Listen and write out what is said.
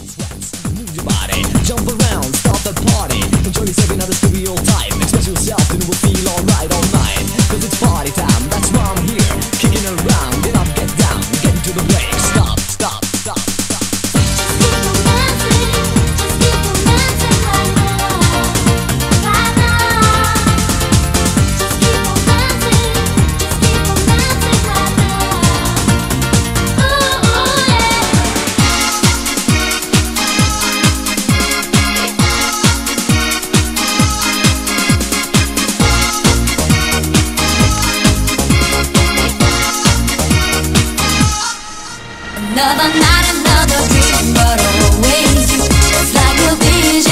Move your body, jump around, start the party. Enjoy yourself. Express yourself and it will feel alright all night. Cause it's party time, that's Another night, another dream, but always you. It's like a vision